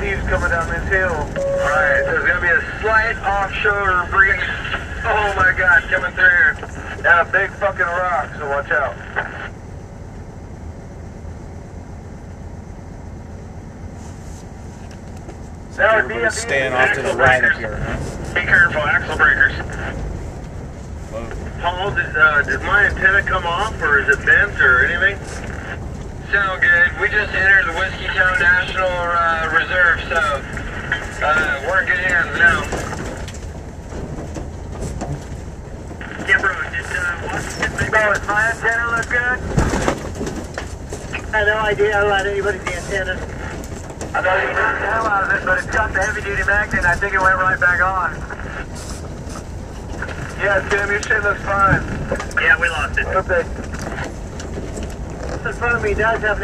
Thieves coming down this hill. Alright, there's gonna be a slight off-shoulder breeze. Oh my god, coming through here. And a big fucking rock, so watch out. Be Everybody's staying off to the right up here. Be careful, axle breakers. Whoa. Paul, did, uh, did my antenna come off, or is it bent, or anything? Sound good. We just entered the Whiskeytown National uh, Reserve, so uh, we're in good hands now. Yeah, bro, did uh, Washington... Does my antenna look good? I have no idea about anybody's antenna. I know you moved the hell out of it, but it's got the heavy-duty magnet, and I think it went right back on. Yeah, Tim, your shit looks fine. Yeah, we lost it. Okay. This phone me does have an